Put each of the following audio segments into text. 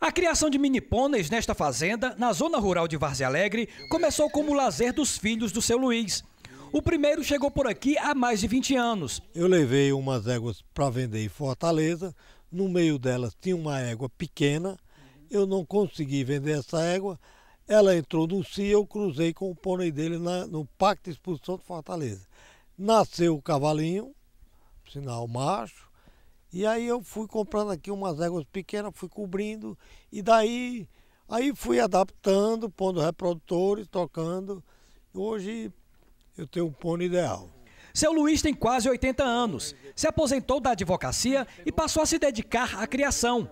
A criação de mini pôneis nesta fazenda, na zona rural de Várzea Alegre, começou como lazer dos filhos do seu Luiz. O primeiro chegou por aqui há mais de 20 anos. Eu levei umas éguas para vender em Fortaleza. No meio delas tinha uma égua pequena. Eu não consegui vender essa égua. Ela entrou no cio, eu cruzei com o pônei dele na, no Parque de Exposição de Fortaleza. Nasceu o cavalinho, sinal macho, e aí eu fui comprando aqui umas éguas pequenas, fui cobrindo, e daí aí fui adaptando, pondo reprodutores, tocando. Hoje eu tenho um pônei ideal. Seu Luiz tem quase 80 anos, se aposentou da advocacia e passou a se dedicar à criação.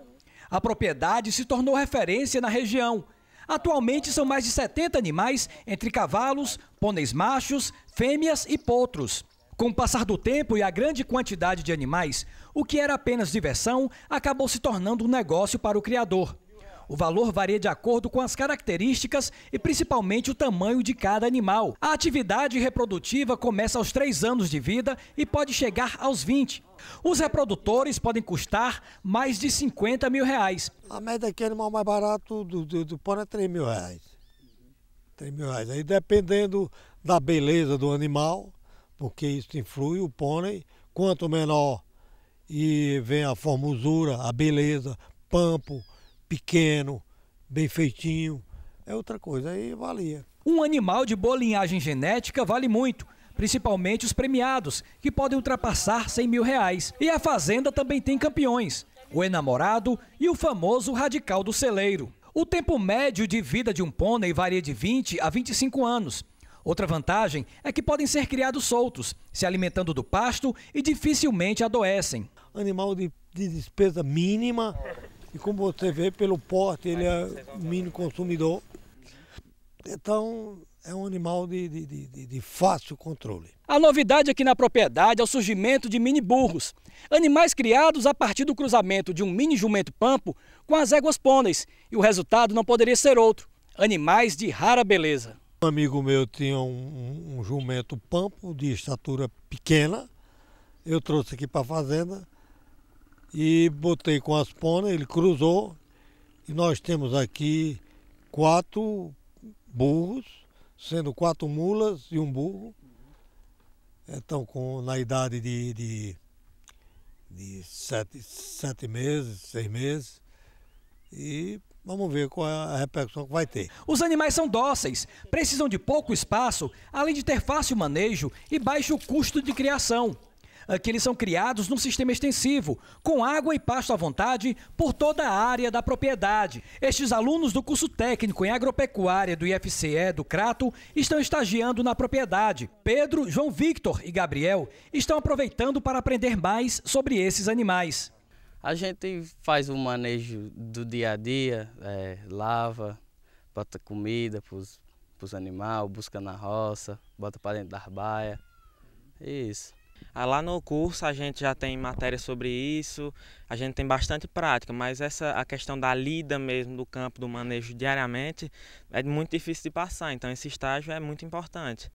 A propriedade se tornou referência na região. Atualmente são mais de 70 animais, entre cavalos, pôneis machos, fêmeas e potros. Com o passar do tempo e a grande quantidade de animais, o que era apenas diversão acabou se tornando um negócio para o criador. O valor varia de acordo com as características e principalmente o tamanho de cada animal. A atividade reprodutiva começa aos 3 anos de vida e pode chegar aos 20. Os reprodutores podem custar mais de 50 mil reais. A média aqui, animal mais barato do, do, do pano é 3 mil reais. 3 mil reais. Aí dependendo da beleza do animal, porque isso influi o pônei. Quanto menor e vem a formosura, a beleza, pampo, pequeno, bem feitinho, é outra coisa, aí valia. Um animal de boa linhagem genética vale muito, principalmente os premiados, que podem ultrapassar 100 mil reais. E a fazenda também tem campeões, o enamorado e o famoso radical do celeiro. O tempo médio de vida de um pônei varia de 20 a 25 anos. Outra vantagem é que podem ser criados soltos, se alimentando do pasto e dificilmente adoecem. Animal de, de despesa mínima e como você vê pelo porte, ele é mínimo consumidor. Então é um animal de, de, de, de, fácil controle. A novidade aqui na propriedade é o surgimento de mini burros, animais criados a partir do cruzamento de um mini jumento pampo com as éguas pôneis, e o resultado não poderia ser outro: animais de rara beleza. Um amigo meu tinha um, um jumento pampo de estatura pequena. Eu trouxe aqui para a fazenda e botei com as ponas, ele cruzou. E nós temos aqui quatro burros, sendo quatro mulas e um burro. Estão com, na idade de, de, de sete, sete meses, seis meses. E Vamos ver qual é a repercussão que vai ter. Os animais são dóceis, precisam de pouco espaço, além de ter fácil manejo e baixo custo de criação. Aqui eles são criados num sistema extensivo, com água e pasto à vontade por toda a área da propriedade. Estes alunos do curso técnico em agropecuária do IFCE do Crato estão estagiando na propriedade. Pedro, João Victor e Gabriel estão aproveitando para aprender mais sobre esses animais. A gente faz o manejo do dia a dia, é, lava, bota comida para os animais, busca na roça, bota para dentro da baia. Isso. Ah, lá no curso a gente já tem matéria sobre isso, a gente tem bastante prática, mas essa a questão da lida mesmo do campo, do manejo diariamente, é muito difícil de passar, então esse estágio é muito importante.